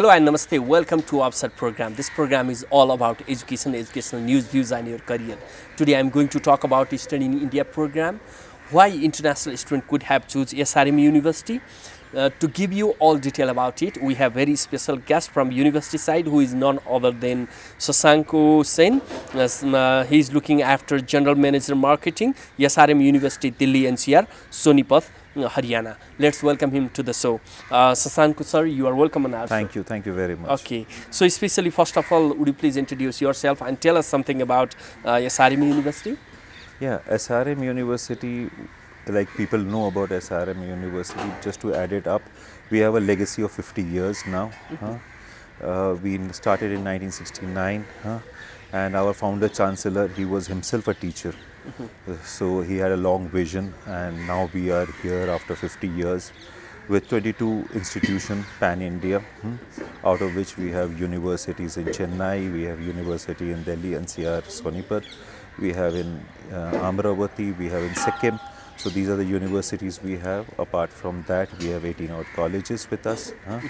Hello and namaste. Welcome to Upside program. This program is all about education, educational news, views, and your career. Today, I'm going to talk about Study in India program. Why international student could have choose SRM University. Uh, to give you all detail about it, we have very special guest from university side who is none other than Sasanko Sen. Uh, he is looking after general manager marketing, SRM University, Delhi NCR, Sonipat. Uh, Haryana. Let's welcome him to the show. Uh, Sasanko sir, you are welcome on our show. Thank you, thank you very much. Okay, so especially first of all, would you please introduce yourself and tell us something about uh, SRM University? Yeah, SRM University, like people know about SRM University, just to add it up, we have a legacy of 50 years now. huh? Uh, we started in 1969, huh? and our founder chancellor, he was himself a teacher. So he had a long vision, and now we are here after 50 years with 22 institutions pan India, hmm, out of which we have universities in Chennai, we have university in Delhi, NCR, Sonipat, we have in uh, Amravati, we have in Sikkim. So these are the universities we have. Apart from that, we have 18 odd colleges with us. huh.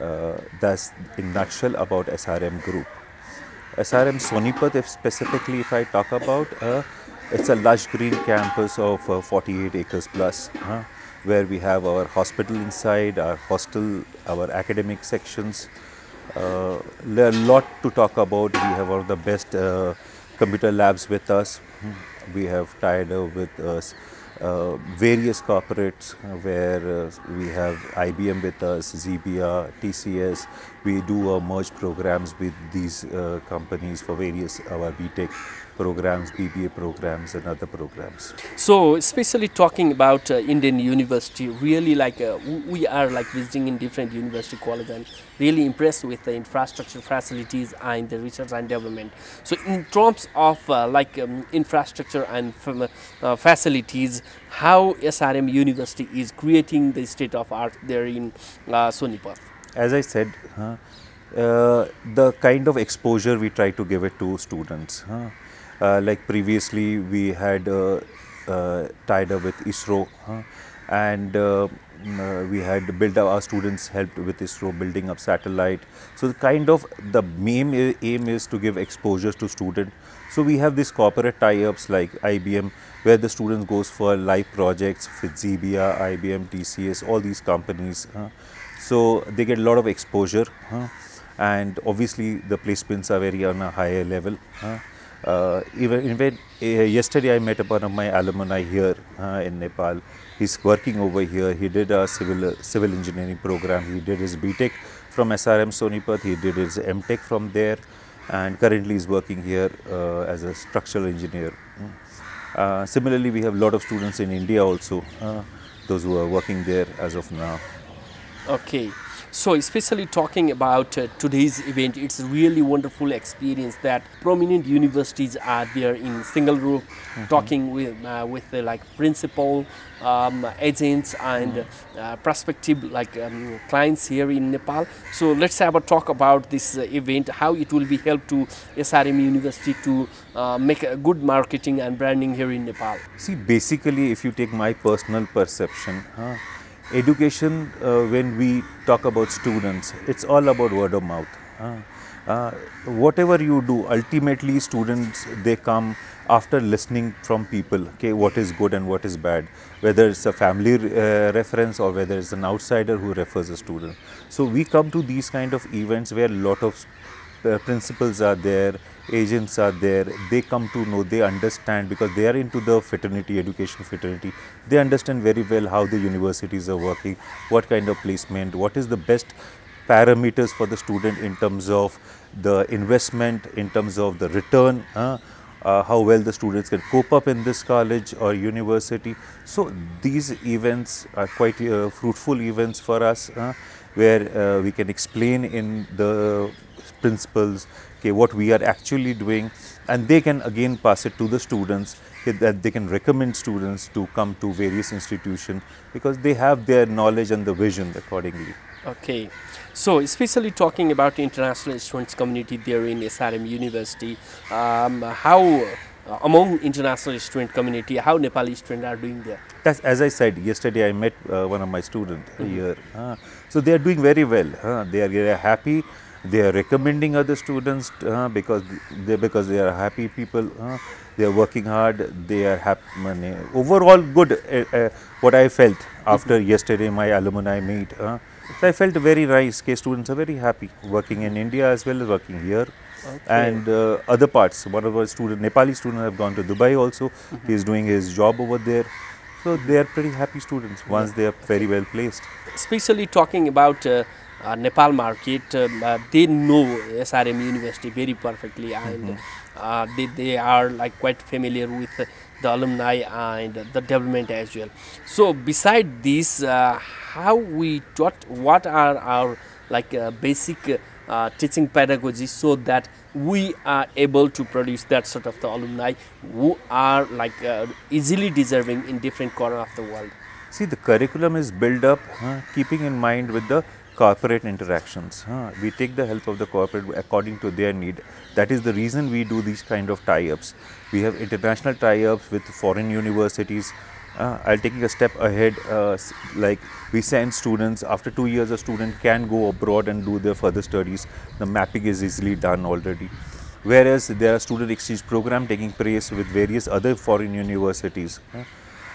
Uh, that's in nutshell about SRM Group. SRM Sonipat, if specifically if I talk about, uh, it's a lush green campus of uh, 48 acres plus, huh, where we have our hospital inside, our hostel, our academic sections. Uh, there are a lot to talk about. We have one of the best uh, computer labs with us. Hmm. We have tied up with us uh, various corporates uh, where uh, we have IBM with us, ZBA, TCS. We do uh, merge programs with these uh, companies for various our BTech programs, BBA programs, and other programs. So, especially talking about Indian University, really like we are like visiting in different university colleges and really impressed with the infrastructure facilities and the research and development. So, in terms of like um, infrastructure and facilities, how SRM University is creating the state of art there in uh, Sonipat. As I said, huh, uh, the kind of exposure we try to give it to students. Huh? Uh, like previously, we had uh, uh, tied up with ISRO, huh? and uh, mm, uh, we had built up, our students helped with ISRO building up satellite. So the kind of the main aim is to give exposure to students. So we have these corporate tie-ups like IBM, where the students goes for live projects with ZBA, IBM, TCS, all these companies. huh? So they get a lot of exposure, huh? and obviously the placements are very on a higher level. huh? Uh, even even uh, yesterday I met up one of my alumni here in Nepal. He's working over here. He did a civil civil engineering program. He did his BTech from SRM Sonipat. He did his MTech from there, and currently is working here uh, as a structural engineer. Uh, similarly, we have a lot of students in India also. Uh, those who are working there as of now. Okay, so especially talking about uh, today's event, it's a really wonderful experience that prominent universities are there in single room, talking with uh, with the like principal, um, agents and uh, prospective like um, clients here in Nepal. So let's have a talk about this uh, event, how it will be help to SRM University to uh, make a good marketing and branding here in Nepal. See, basically, if you take my personal perception, huh, education, uh, when we talk about students, it's all about word of mouth. huh. Uh, whatever you do, ultimately, students they come after listening from people. Okay, what is good and what is bad, whether it's a family uh, reference or whether it's an outsider who refers a student. So we come to these kind of events where a lot of uh, principals are there, agents are there, they come to know, they understand because they are into the fraternity, education fraternity. They understand very well how the universities are working, what kind of placement, what is the best parameters for the student in terms of the investment, in terms of the return. uh, uh, how well the students can cope up in this college or university. So these events are quite uh, fruitful events for us, where uh, we can explain in the principles okay, what we are actually doing, and they can again pass it to the students that they can recommend students to come to various institutions because they have their knowledge and the vision accordingly. Okay, so especially talking about international students community there in SRM University, um, how uh, among international student community, how Nepali students are doing there? That's, as I said yesterday, I met uh, one of my students here. Uh, so they are doing very well. They are very happy. They are recommending other students uh, because they because they are happy people. Uh, they are working hard. They are happy. Overall, good. Uh, uh, what I felt after yesterday, my alumni meet. Uh, so I felt very nice. K students are very happy working in India as well as working here. And uh, other parts. One of our student, Nepali students, have gone to Dubai also. He is doing his job over there. So they are pretty happy students once they are very well placed. Especially talking about uh, uh, Nepal market, um, uh, they know SRM University very perfectly and uh, they, they are like quite familiar with the alumni and the development as well. So beside this, uh, how we taught, what are our like uh, basic uh, teaching pedagogy so that we are able to produce that sort of the alumni who are like uh, easily deserving in different corner of the world. See, the curriculum is built up huh, keeping in mind with the corporate interactions. Huh. We take the help of the corporate according to their need. That is the reason we do these kind of tie-ups. We have international tie-ups with foreign universities. Uh, I'll take a step ahead. Uh, like we send students after two years, a student can go abroad and do their further studies. The mapping is easily done already. Whereas there are student exchange program taking place with various other foreign universities.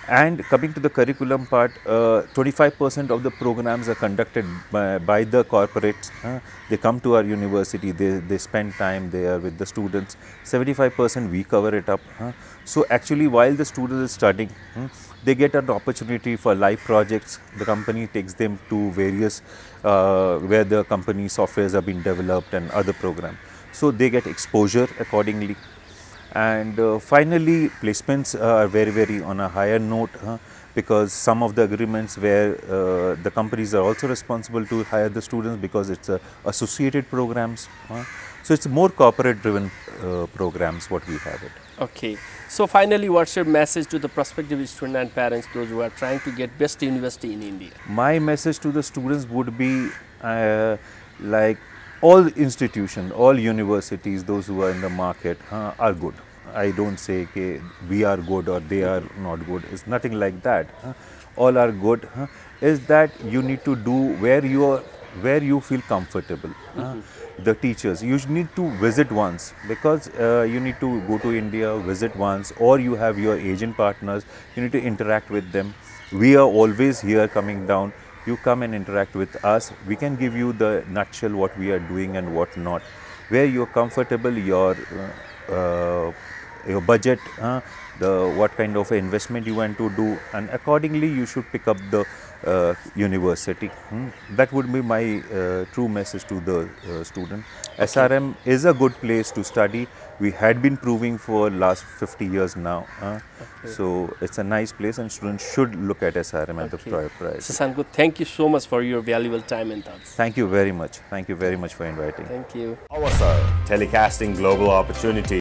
And coming to the curriculum part, 25% uh, of the programs are conducted by, by the corporates. Uh, they come to our university, they, they spend time there with the students. 75% we cover it up. Uh. So actually while the student is studying, hmm, they get an opportunity for live projects. The company takes them to various, uh, where the company softwares are being developed and other programs. So they get exposure accordingly. And uh, finally, placements are very, very on a higher note uh, because some of the agreements where uh, the companies are also responsible to hire the students because it's associated programs. so it's more corporate driven uh, programs what we have it. Okay. So finally, what's your message to the prospective student and parents, those who are trying to get best university in India? My message to the students would be uh, like all institutions, all universities, those who are in the market uh, are good. I don't say okay, we are good or they are not good. It's nothing like that. Huh? All are good. Huh? Is that you need to do where you are, where you feel comfortable. Mm -hmm. The teachers, you need to visit once because uh, you need to go to India, visit once, or you have your agent partners. You need to interact with them. We are always here coming down you come and interact with us. We can give you the nutshell what we are doing and what not. Where you're comfortable, your uh, uh, your budget, uh, the what kind of investment you want to do, and accordingly you should pick up the uh, university. Hmm? That would be my uh, true message to the uh, student. Okay. SRM is a good place to study. We had been proving for last 50 years now. Okay. So it's a nice place and students should look at SRM at the price. Sasanko, thank you so much for your valuable time and thoughts. Thank you very much. Thank you very much for inviting. Thank you. Awasar, telecasting global opportunity.